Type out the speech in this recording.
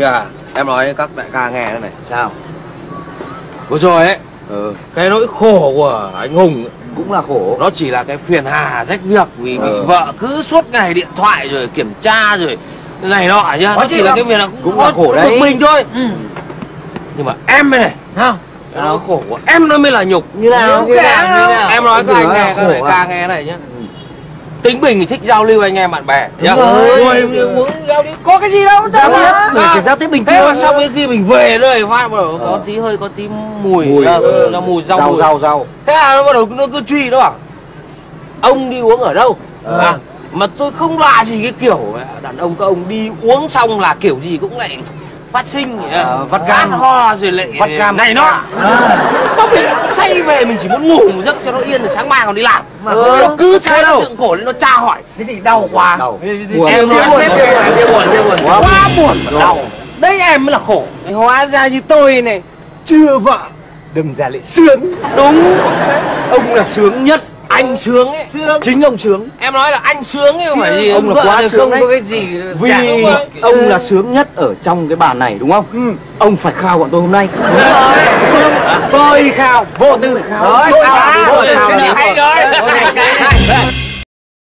Kìa, em nói các đại ca nghe đây này sao? Vừa rồi ấy, ừ. cái nỗi khổ của anh Hùng ấy, cũng là khổ. Nó chỉ là cái phiền hà rách việc Vì bị Ừ. vợ cứ suốt ngày điện thoại rồi kiểm tra rồi Này nọ nhá Nó chỉ là cái việc là Cũng là khổ bực đấy. mình thôi. Nhưng mà em đây này Sao? Cái nỗi khổ của em nó mới là nhục. Như nào như nào như nào? Em nói các anh nghe, các đại à? ca nghe này nhá. Tính bình thì thích giao lưu anh em bạn bè nhá. rồi. Uống giao lưu cái gì đâu giao tiếp À. người phải giao tiếp bình Thế mà thường sau cái khi mình về rồi phát bắt đầu có tí hơi có tí mùi mùi ra, ừ. ra mùi rau rau rau rau Thế là nó bắt đầu nó cứ truy nó bảo Ông đi uống ở đâu Ờ. à, Mà tôi không lạ gì cái kiểu đàn ông các ông đi uống xong là kiểu gì cũng lại phát sinh Ờ, vắt cát cam. ho rồi lại Vắt cam. này nọ Mà mình say về mình chỉ muốn ngủ một giấc cho nó yên rồi sáng mai còn đi làm Mà thôi. nó cứ sai đâu? cổ lên nó tra hỏi Thế thì đau quá Đau. Em thế- nói buồn, Rồi. đau Đấy em mới là khổ Hóa ra như tôi này Chưa vợ Đâm ra lại sướng Đúng Ông là sướng nhất Anh sướng ấy Sướng chính ông sướng Em nói là anh sướng ấy không phải gì Ông là quá sướng không đấy. có cái gì vì chả có vợ. ông là sướng nhất ở trong cái bàn này đúng không Ừ. ông phải khao bọn tôi hôm nay Tôi khao Vô tư khao. Rồi Tôi khao khao. Vô tư Tôi khao. Rồi này, cái này.